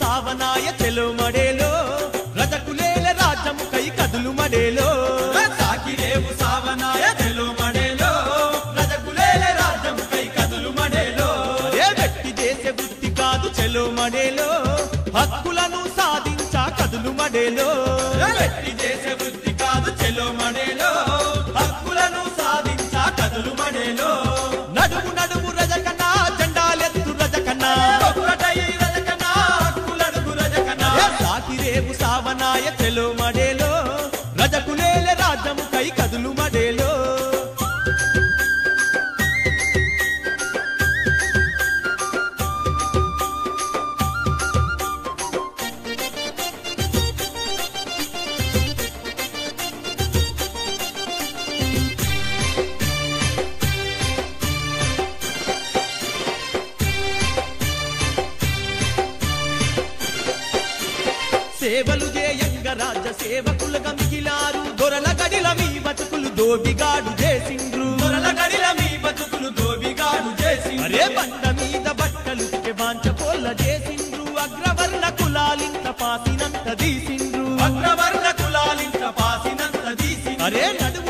సావనాయ చెలు మడేలో రజకులేల రాజము కై కదులు మడేలో సాకిరేవు సావనాయ చెలు మడేలో రజకులేల రాజము కై కదులు మడేలో ఏ వ్యక్తి చేసే వృత్తి కాదు చెలు మడేలో హక్కులను సాధించా కదులు మడేలో వ్యక్తి చేసే వృత్తి కాదు చెలో మడేలో హక్కులను సాధించా కదులు మడేలో నాయ సావనాయ సేవలు చేయంగా రాజ సేవకులుగా మిగిలారు. దొరల గడిల మీ బతుకులు దోబిగాడు చేసిండ్రు. దొరల గడిల మీ బతుకులు దోబిగాడు చేసిండ్రు. అరే బండ మీద బట్టలు వాంచపోల్ల చేసిండ్రు. అగ్రవర్ణ కులాలింత పాసినంత తీసిండ్రు. అగ్రవర్ణ కులాలింత పాసినంత తీసి అరే నడువు